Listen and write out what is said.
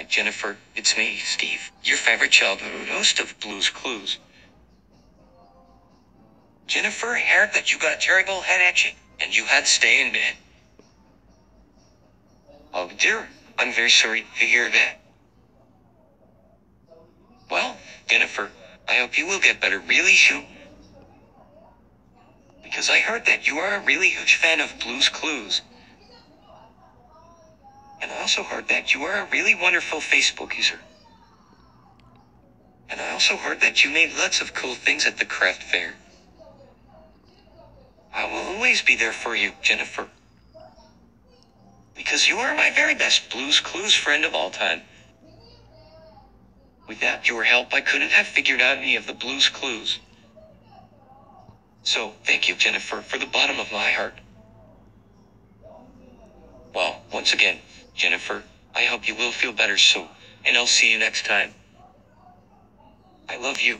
Hi, Jennifer. It's me, Steve, your favorite childhood host of Blues Clues. Jennifer heard that you got a terrible head itching, and you had to stay in bed. Oh dear, I'm very sorry to hear that. Well, Jennifer, I hope you will get better really soon. Because I heard that you are a really huge fan of Blues Clues. Also heard that you are a really wonderful Facebook user. And I also heard that you made lots of cool things at the craft fair. I will always be there for you, Jennifer. Because you are my very best Blues Clues friend of all time. Without your help, I couldn't have figured out any of the Blues Clues. So, thank you, Jennifer, for the bottom of my heart. Once again, Jennifer, I hope you will feel better soon, and I'll see you next time. I love you.